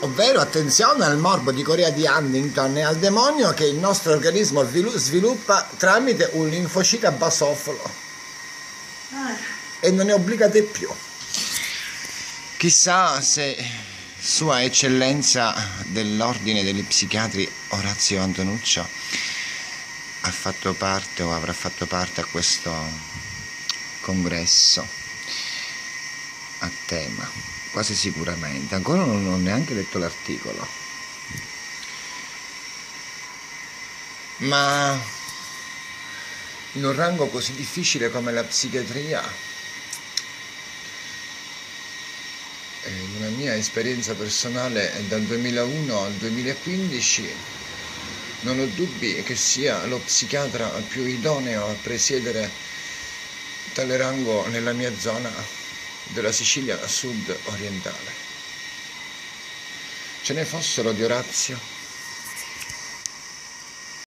ovvero attenzione al morbo di Corea di Huntington e al demonio che il nostro organismo sviluppa tramite un linfocite a basofolo ah. e non ne obbligate più. Chissà se Sua Eccellenza dell'Ordine degli Psichiatri Orazio Antonuccio ha fatto parte o avrà fatto parte a questo congresso a tema, quasi sicuramente. Ancora non ho neanche letto l'articolo. Ma in un rango così difficile come la psichiatria, in una mia esperienza personale dal 2001 al 2015, non ho dubbi che sia lo psichiatra più idoneo a presiedere tale rango nella mia zona della Sicilia sud orientale. Ce ne fossero di Orazio